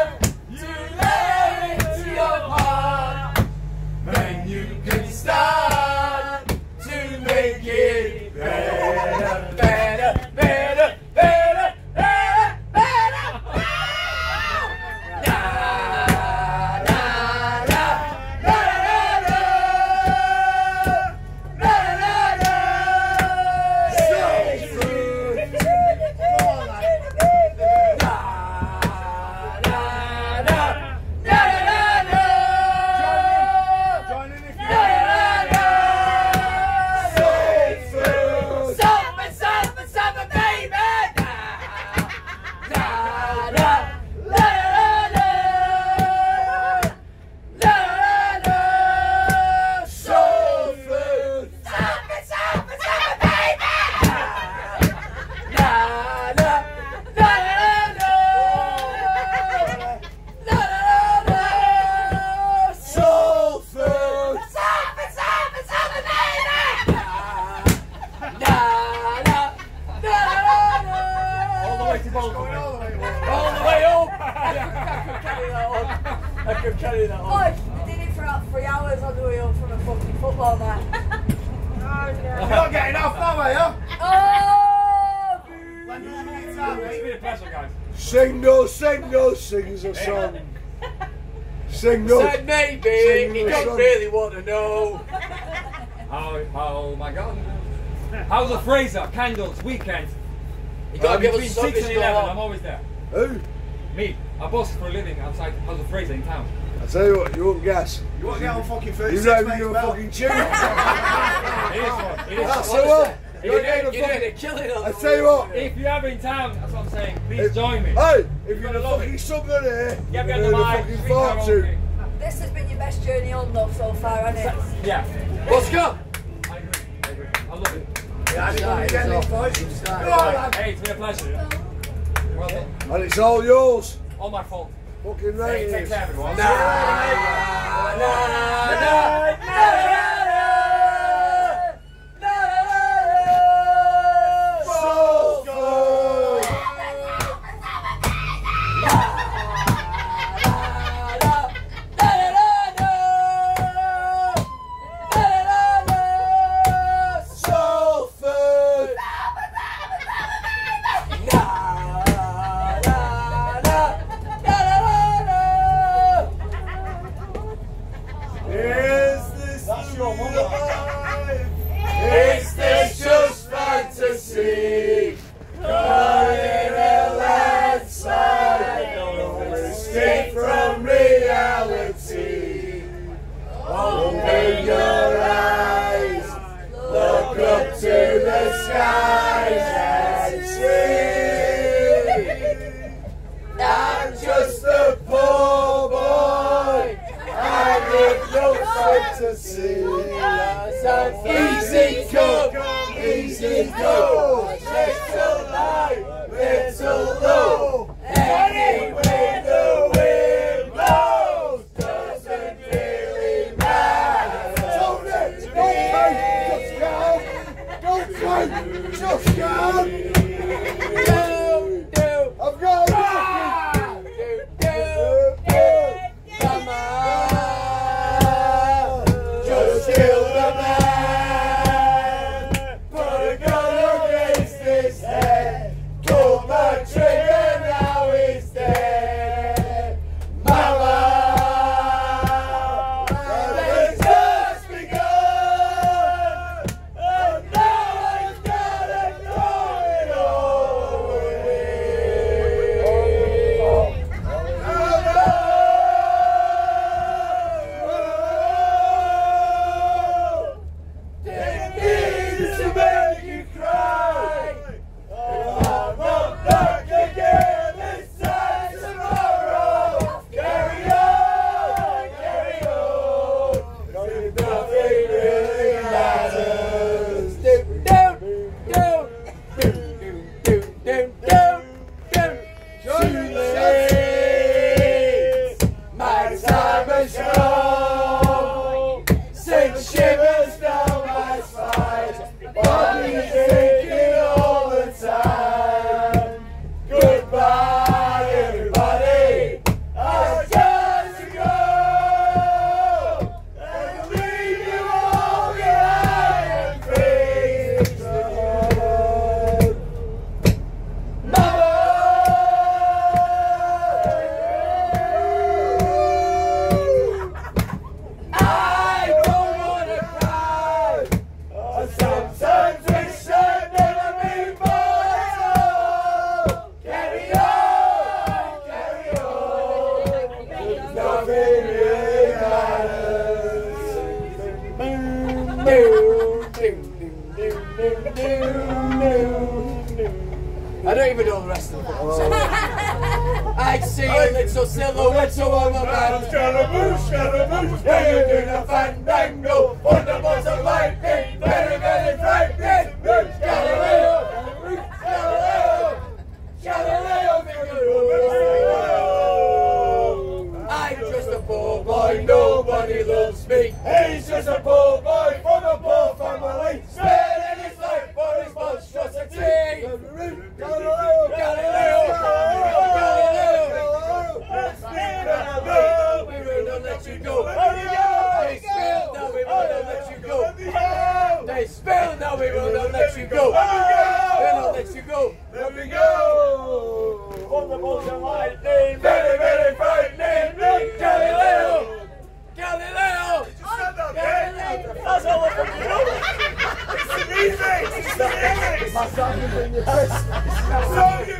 Yeah. Could carry that on. I could carry that on. Boy, they did it for about three hours on the way home from a fucking football match. You're not getting off that way, huh? Oh! It's been a pleasure, guys. Sing no, sing no, sing us a song. Sing no. Said maybe, Sing he don't song. really want to know. How, oh my god. How's the Fraser? Candles, weekend. You gotta Uh, give us 6 something and 11, I'm always there. Who? Me, I boss for a living outside House of Fraser in town. I tell you what, you won't guess. You want to get on fucking You 36, don't even mate, a well. fucking tune. It is one. It is That's one. the one. You're You're doing, getting a you're doing fucking. a killing on I tell you what. If you're ever in town, that's what I'm saying, please If- join me. Hey, if you're gonna a love fucking it. somebody here, Get me you're on the gonna mic, fucking sing fart karaoke. to. This has been your best journey on though so far, hasn't it? Yeah, Let's go. I agree. I agree. I love it. Yeah, I didn't want to get these boys. Go on, lad. Hey, it's been a pleasure. Well done. And it's all yours. All my fault. Fucking right. Take care, everyone. Night. Your in a landslide, escape from reality. Open your eyes, look up to the skies to the I don't even know the rest of the oh. song. I see a little silhouette, so I'm a man. Scaramouche, scaramouche, yeah, you're doing a fandango. Wonderful you go. They spilled, now we will not let you go. They spilled, now we will not let you go. Will not let you go. There we go. Thunderbolts and lightning, very, very frightening. Galileo. Galileo. Galileo. That's all I fucking know. So you think you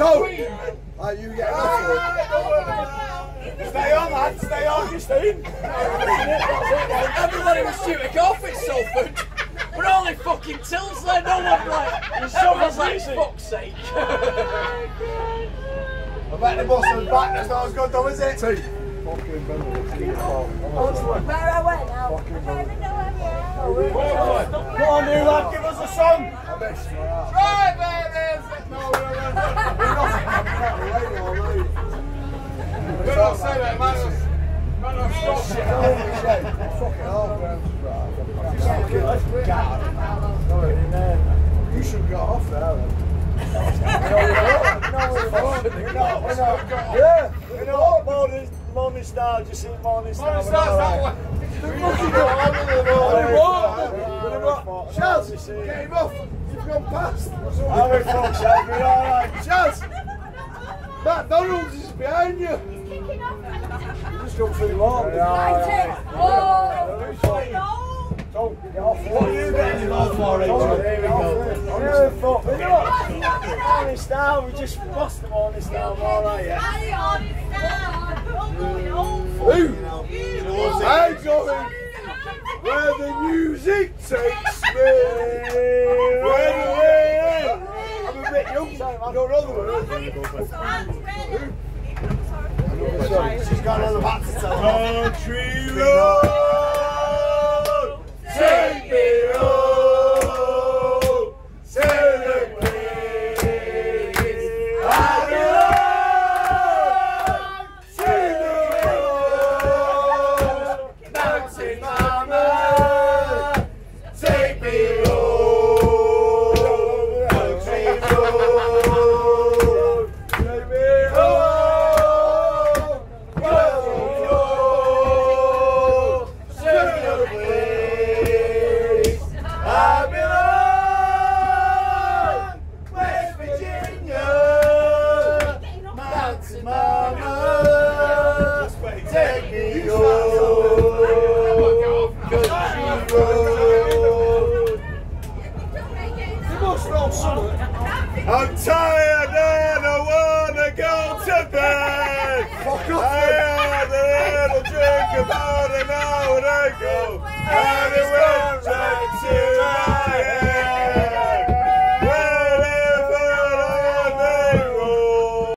So, are ah, you getting off it? Stay on, lad. Stay on, Christine. Everybody was shooting off at Salford. We're only fucking tills there, no one like. Everyone's like, fuck's sake. I bet the boss was back. That's not as good, though, is it? Two. Fucking Benedict. Where I went now? I don't even know where we are. Come on, new lad. Give us a song. I missed my ass. Right, baby. No, we're not. I'm not waiting all night. We're not saying that, man. Man, I'm Shit, stopped. holy shit. Fucking hell, Graham. You should off there then. No, we're not. No, we're not. We're not. We're not. Yeah, we're not. Morning, morning star. Just see morning star. Man, starts that way. Shaz, get him off. You've gone past. How we fuck, Shaz? We're all right. Shaz, McDonald's is behind you. You just come through more. So, get off. What are you getting involved for, Rachel? There we go. Fuck. You know what? We just lost the morning star. I'm all right, yeah. Who? I'm going where the music takes me. Where the I'm a bit young, so I don't know the words. She's got another bat to tell. Country road. I'm tired.